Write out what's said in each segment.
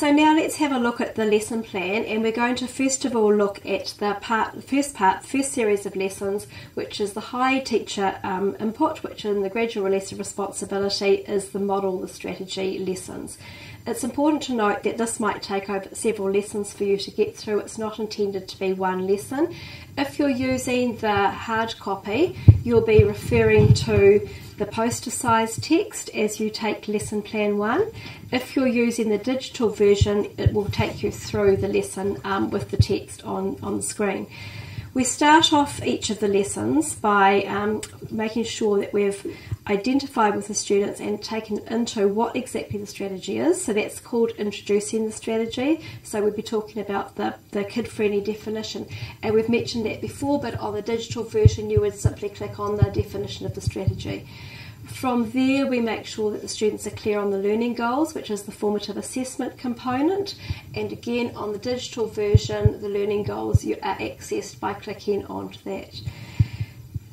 So now let's have a look at the lesson plan and we're going to first of all look at the part, first part, first series of lessons which is the high teacher um, input which in the gradual release of responsibility is the model, the strategy lessons. It's important to note that this might take over several lessons for you to get through. It's not intended to be one lesson. If you're using the hard copy, you'll be referring to the poster size text as you take lesson plan one. If you're using the digital version, it will take you through the lesson um, with the text on, on the screen. We start off each of the lessons by um, making sure that we've identified with the students and taken into what exactly the strategy is. So that's called introducing the strategy. So we'll be talking about the, the kid friendly definition. And we've mentioned that before, but on the digital version, you would simply click on the definition of the strategy. From there, we make sure that the students are clear on the learning goals, which is the formative assessment component. And again, on the digital version, the learning goals you are accessed by clicking onto that.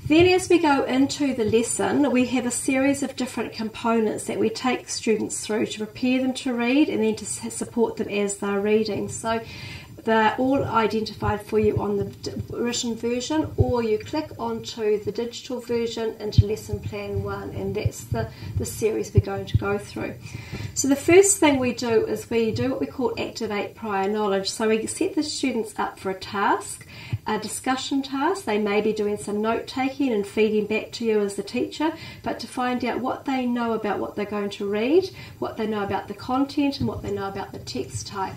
Then, as we go into the lesson, we have a series of different components that we take students through to prepare them to read and then to support them as they're reading. So, they're all identified for you on the written version, or you click onto the digital version into lesson plan one, and that's the, the series we're going to go through. So, the first thing we do is we do what we call activate prior knowledge. So, we set the students up for a task, a discussion task. They may be doing some note taking and feeding back to you as the teacher, but to find out what they know about what they're going to read, what they know about the content, and what they know about the text type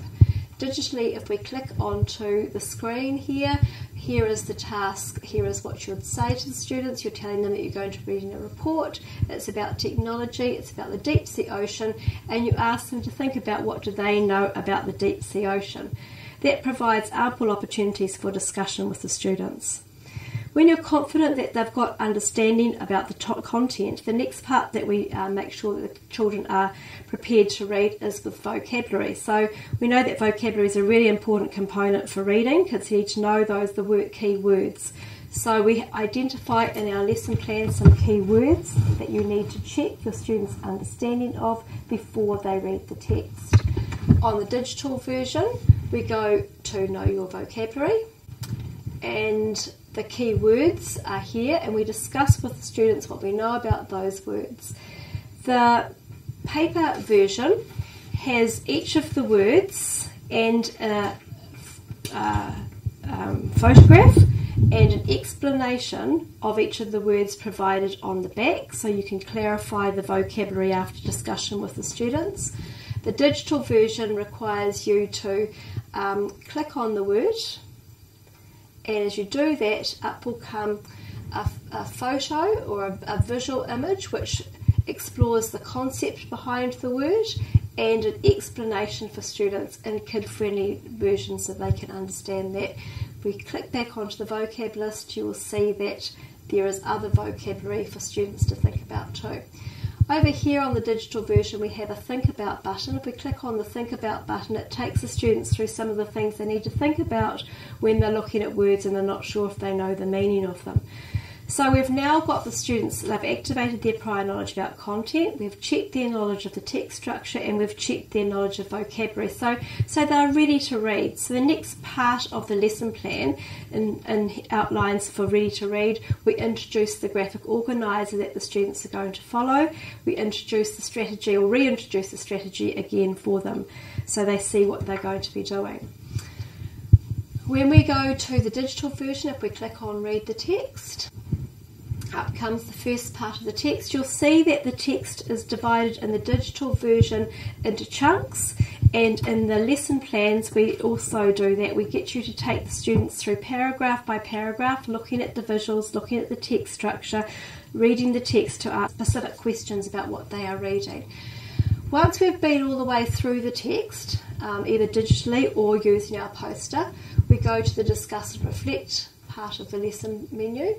digitally, if we click onto the screen here, here is the task, here is what you would say to the students. You're telling them that you're going to be reading a report, it's about technology, it's about the deep sea ocean, and you ask them to think about what do they know about the deep sea ocean. That provides ample opportunities for discussion with the students. When you're confident that they've got understanding about the top content, the next part that we uh, make sure that the children are prepared to read is with vocabulary. So we know that vocabulary is a really important component for reading. Kids need to know those the word key words. So we identify in our lesson plan some key words that you need to check your students' understanding of before they read the text. On the digital version, we go to know your vocabulary and the key words are here and we discuss with the students what we know about those words. The paper version has each of the words and a, a um, photograph and an explanation of each of the words provided on the back so you can clarify the vocabulary after discussion with the students. The digital version requires you to um, click on the word and as you do that, up will come a, a photo or a, a visual image which explores the concept behind the word and an explanation for students in kid friendly versions so they can understand that. If we click back onto the vocab list, you will see that there is other vocabulary for students to think about too. Over here on the digital version we have a think about button. If we click on the think about button it takes the students through some of the things they need to think about when they're looking at words and they're not sure if they know the meaning of them. So we've now got the students, they've activated their prior knowledge about content, we've checked their knowledge of the text structure, and we've checked their knowledge of vocabulary. So, so they're ready to read. So the next part of the lesson plan in, in outlines for ready to read, we introduce the graphic organiser that the students are going to follow. We introduce the strategy or reintroduce the strategy again for them so they see what they're going to be doing. When we go to the digital version, if we click on read the text, up comes the first part of the text. You'll see that the text is divided in the digital version into chunks and in the lesson plans we also do that. We get you to take the students through paragraph by paragraph, looking at the visuals, looking at the text structure, reading the text to ask specific questions about what they are reading. Once we've been all the way through the text, um, either digitally or using our poster, we go to the discuss and reflect part of the lesson menu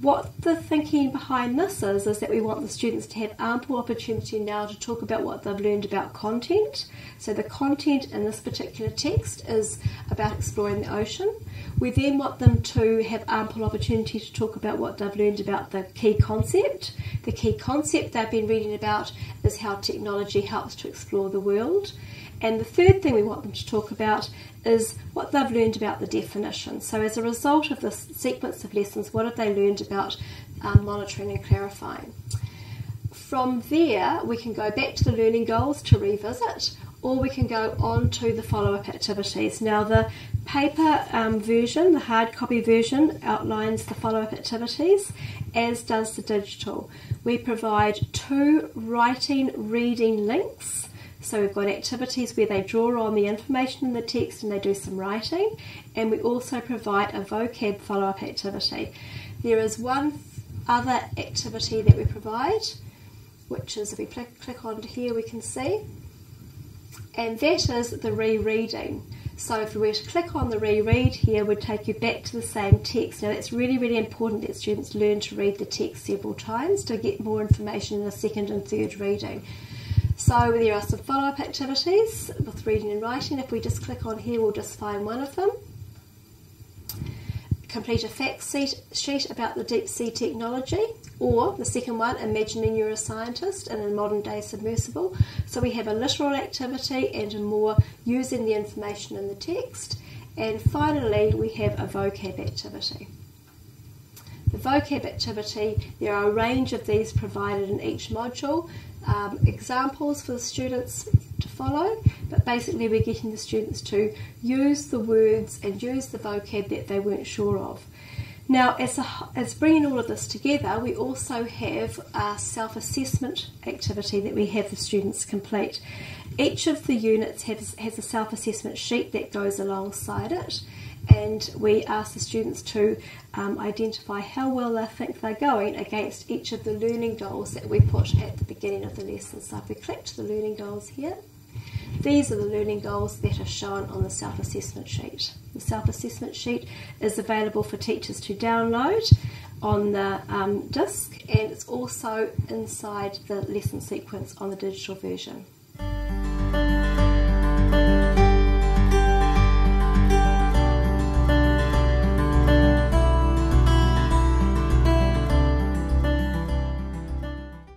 what the thinking behind this is is that we want the students to have ample opportunity now to talk about what they've learned about content. So the content in this particular text is about exploring the ocean. We then want them to have ample opportunity to talk about what they've learned about the key concept. The key concept they've been reading about is how technology helps to explore the world. And the third thing we want them to talk about is what they've learned about the definition. So, as a result of this sequence of lessons, what have they learned about um, monitoring and clarifying? From there, we can go back to the learning goals to revisit, or we can go on to the follow up activities. Now, the paper um, version, the hard copy version, outlines the follow up activities, as does the digital. We provide two writing reading links. So we've got activities where they draw on the information in the text and they do some writing, and we also provide a vocab follow up activity. There is one other activity that we provide which is if we click, click on here we can see and that is the rereading. So if we were to click on the reread here, would take you back to the same text. Now that's really, really important that students learn to read the text several times to get more information in the second and third reading. So there are some follow-up activities with reading and writing. If we just click on here, we'll just find one of them complete a fact sheet about the deep sea technology, or the second one, imagining you're a scientist in a modern day submersible. So we have a literal activity and a more using the information in the text. And finally, we have a vocab activity. The vocab activity, there are a range of these provided in each module. Um, examples for the students to follow, but basically we're getting the students to use the words and use the vocab that they weren't sure of. Now, as, a, as bringing all of this together, we also have a self assessment activity that we have the students complete. Each of the units has, has a self assessment sheet that goes alongside it, and we ask the students to um, identify how well they think they're going against each of the learning goals that we put at the beginning of the lesson. So, if we click to the learning goals here, these are the learning goals that are shown on the self assessment sheet. The self assessment sheet is available for teachers to download on the um, disk and it's also inside the lesson sequence on the digital version.